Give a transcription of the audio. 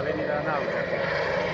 поставени на наука.